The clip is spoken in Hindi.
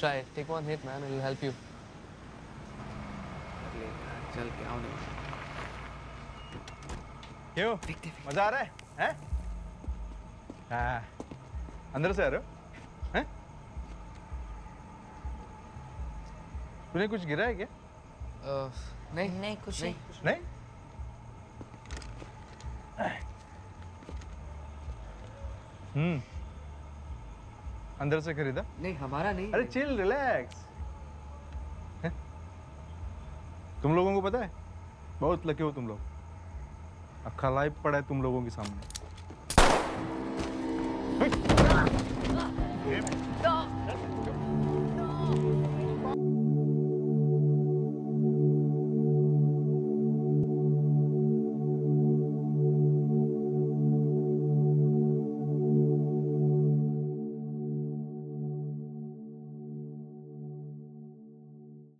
Try it. Take one hit, man. It'll help you. चल के आओ नहीं। क्यों? मज़ा आ रहा है? हैं? हाँ। अंदर से आ रहे हो? हैं? तूने कुछ गिरा है क्या? Uh, नहीं। नहीं कुछ नहीं। नहीं? हम्म। अंदर से खरीदा? नहीं हमारा नहीं अरे चिल रिलैक्स तुम लोगों को पता है? बहुत लकी हो तुम लोग। अखा लाइफ पड़ा है तुम लोगों के सामने।